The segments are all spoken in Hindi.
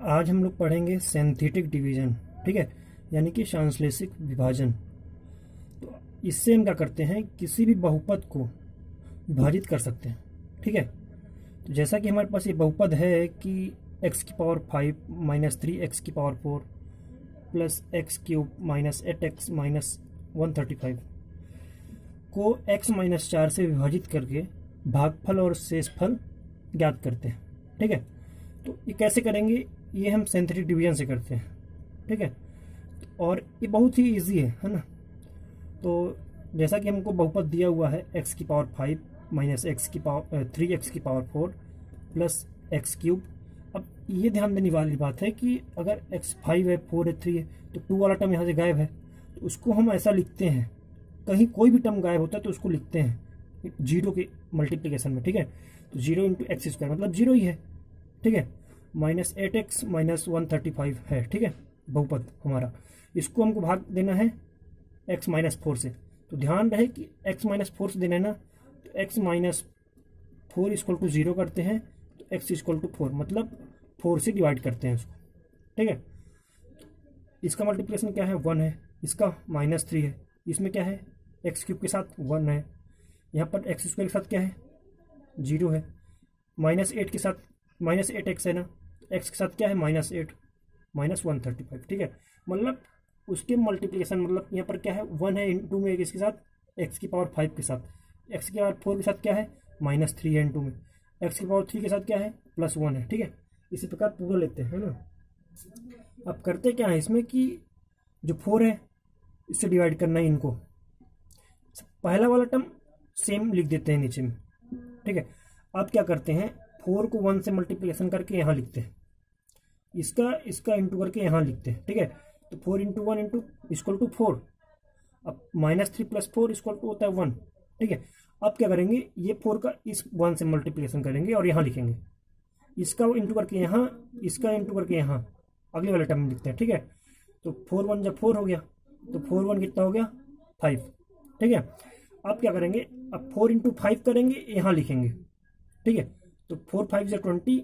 आज हम लोग पढ़ेंगे सेंथेटिक डिवीज़न ठीक है? यानी कि सांश्लेषिक विभाजन। तो इससे हम क्या करते हैं, किसी भी बहुपद को विभाजित कर सकते हैं, ठीक है? तो जैसा कि हमारे पास ये बहुपद है कि एक्स की power five minus three x की power four plus x cube minus eight x minus one thirty five को एक्स माइनस चार से विभाजित करके भागफल और शेषफल ज्ञात करते हैं, ठीक है? तो ये कैसे करेंगे? ये हम सेंथेटिक डिवीज़न से करते हैं, ठीक है? और ये बहुत ही इजी है है ना? तो जैसा कि हमको बहुपद दिया हुआ है एक्स की पावर फाइव माइनस एक्स की पावर थ्री एक्स की power four plus x cube अब ये ध्यान देने वाली बात है कि अगर एक्स फाइव है फोर है थ्री है तो टू वाला टर्म यहाँ से गायब है। तो उसको हम ऐसा लिखते हैं। कहीं कोई भी टर्म गायब होता है तो उसको लिखते हैं। ज़ीरो के मल्टीप्लीकेशन में, ठीक है? तो ज़ीरो इंटू एक्स स्क्वायर मतलब ज़ीरो ही है, ठीक है? Minus eight x minus one thirty five है, ठीक है? बहुपद हमारा। इसको हमको भाग देना है एक्स माइनस फोर से। तो ध्यान रहे कि एक्स माइनस फोर से देना है ना? तो x minus four equal to zero करते हैं तो एक्स इक्वल टू फोर मतलब फोर से डिवाइड करते हैं उसको ठीक है? इसका मल्टीप्लिकेशन क्या है? वन है। इसका माइनस थ्री है। इसमें क्या है? एक्स क्यूब के साथ वन है। यहाँ पर एक्स स्क्वायर के साथ क्या है? ज़ीरो है। माइनस एट के साथ माइनस एट एक्स है ना? एक्स के साथ क्या है? Minus eight, minus one thirty five, ठीक है? मतलब उसके मल्टीप्लिकेशन मतलब यहाँ पर क्या है? वन है इन टू में इसके साथ? एक्स की पावर फाइव के साथ। एक्स की पावर फोर के साथ क्या है? माइनस थ्री है इन टू में। एक्स की पावर थ्री के साथ क्या है? प्लस वन है, ठीक है? इसी प्रकार पूरा लेते हैं, है ना? अब करते क्या है इसमें कि जो फोर है, इससे डिवाइड करना है इनको। पहला वाला टर्म सेम लिख देते हैं नीचे में, ठीक है? अब क्या करते हैं? फोर को वन से मल्टीप्लिकेशन करके यहाँ लिखते हैं। इसका इसका इंटू करके यहाँ लिखते हैं, ठीक है? तो four into one into equal to four अब minus three plus four equal to होता है वन ठीक है? अब क्या करेंगे? ये फोर का इस वन से मल्टीप्लिकेशन करेंगे और यहाँ लिखेंगे। इसका इंटू करके यहाँ, इसका इंटू करके यहाँ। अगले वाले टर्म में लिखते हैं, ठीक है? तो फोर वन जब फोर हो गया तो फोर वन कितना हो गया? फाइव ठीक है? अब क्या करेंगे? अब फोर इंटू फाइव करेंगे, यहाँ लिखेंगे, ठीक है? तो फोर फाइव जो ट्वेंटी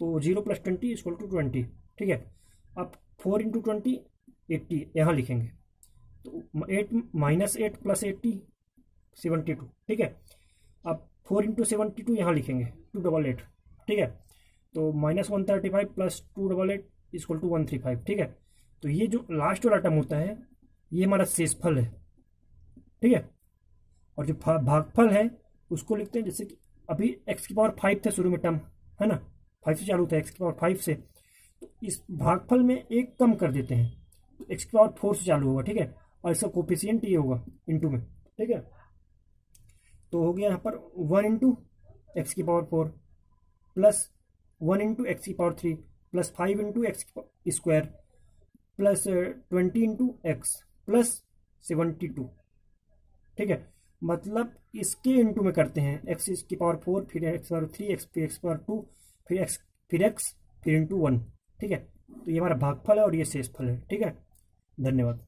तो zero plus twenty equal to twenty, ठीक है? अब फोर इंटू ट्वेंटी, एट्टी, यहाँ लिखेंगे। तो eight, minus eight plus eighty, seventy two, ठीक है? अब फोर इंटू सेवेंटी टू यहाँ लिखेंगे, टू डबल एट, ठीक है? तो minus one thirty five plus two double eight equal to one three five, ठीक है? तो ये जो लास्ट वाला टर्म होता है, ये हमारा शेषफल है, ठीक है? और जो भागफल है, उसको लिखते हैं जैसे कि अभी एक्स की पावर फाइव थे शुरू में टर्म है ना? फाइव से चालू था एक्स की पावर फाइव से। तो इस भागफल में एक कम कर देते हैं। तो एक्स की पावर फोर से चालू होगा, ठीक है? और इसका कोफिशियंट ये होगा इंटू में, ठीक है? तो हो गया यहाँ पर वन इंटू एक्स की power four plus one into x की power three plus five into x square plus twenty into x plus seventy two ठीक है? मतलब इसके इंटू में करते हैं? एक्स की पावर फोर फिर एक्स पावर थ्री एक्स फिर एक्स पावर टू फिर एक्स फिर एक्स फिर इंटू वन ठीक है? तो ये हमारा भागफल है और ये शेषफल है। ठीक है? धन्यवाद।